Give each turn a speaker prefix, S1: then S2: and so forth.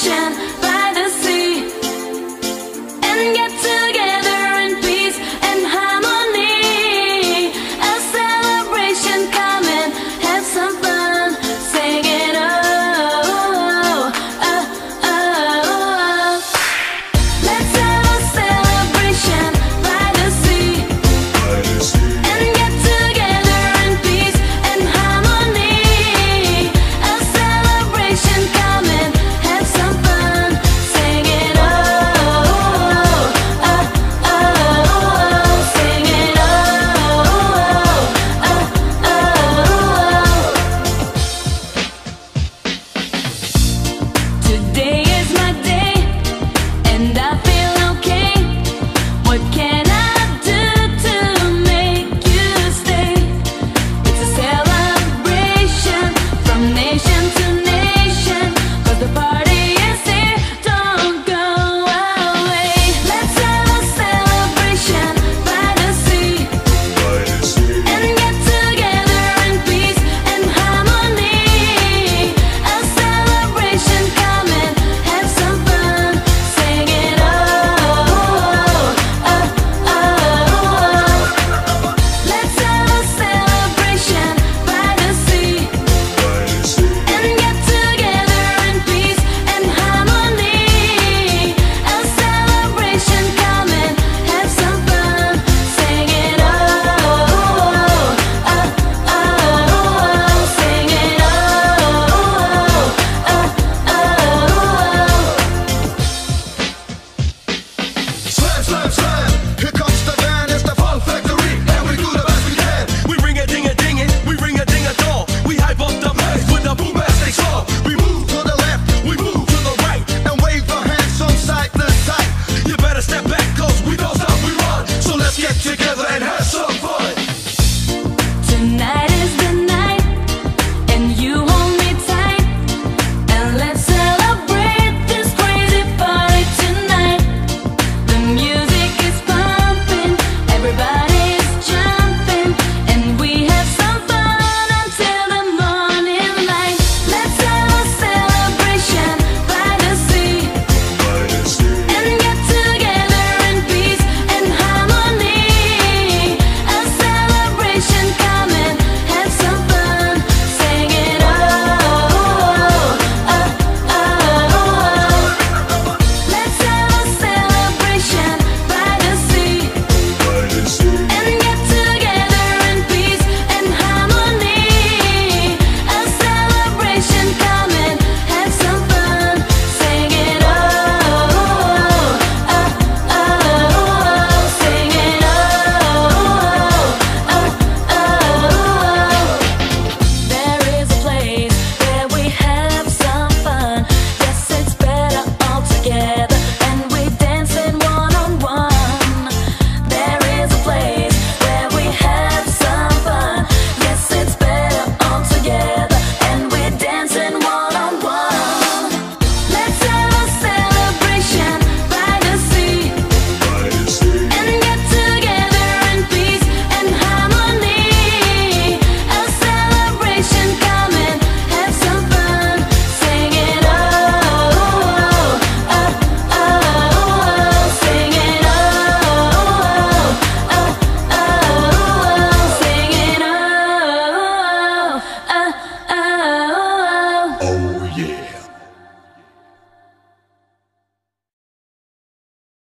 S1: station